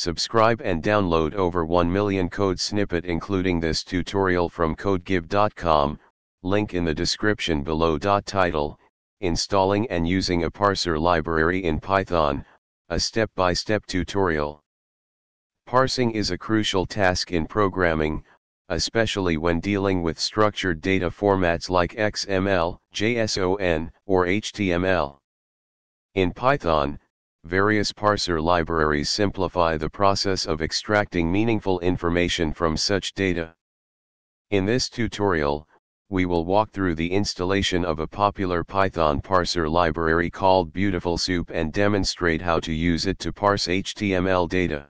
Subscribe and download over 1 million code snippet including this tutorial from codegive.com, link in the description below. Title, Installing and using a parser library in Python, a step-by-step -step tutorial. Parsing is a crucial task in programming, especially when dealing with structured data formats like XML, JSON, or HTML. In Python, various parser libraries simplify the process of extracting meaningful information from such data. In this tutorial, we will walk through the installation of a popular Python parser library called Beautiful Soup and demonstrate how to use it to parse HTML data.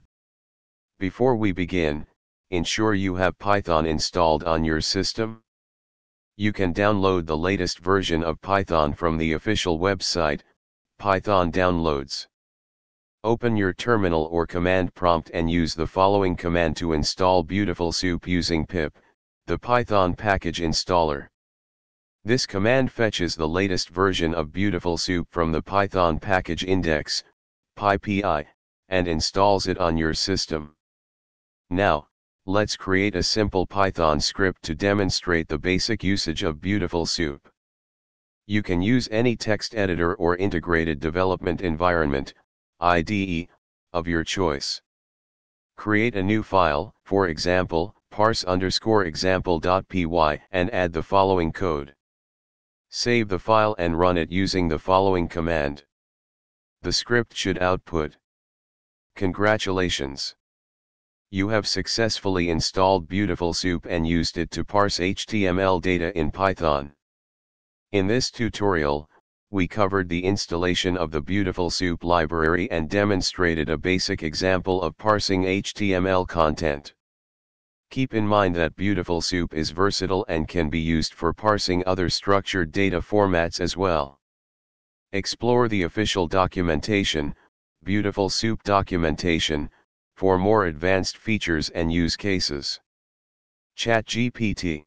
Before we begin, ensure you have Python installed on your system. You can download the latest version of Python from the official website, Python Downloads. Open your terminal or command prompt and use the following command to install Beautiful Soup using pip, the Python package installer. This command fetches the latest version of Beautiful Soup from the Python package index, PyPI, and installs it on your system. Now, let's create a simple Python script to demonstrate the basic usage of Beautiful Soup. You can use any text editor or integrated development environment, IDE, of your choice. Create a new file, for example, parse underscore example.py and add the following code. Save the file and run it using the following command. The script should output. Congratulations! You have successfully installed Beautiful Soup and used it to parse HTML data in Python. In this tutorial, we covered the installation of the Beautiful Soup library and demonstrated a basic example of parsing HTML content. Keep in mind that Beautiful Soup is versatile and can be used for parsing other structured data formats as well. Explore the official documentation, Beautiful Soup documentation, for more advanced features and use cases. ChatGPT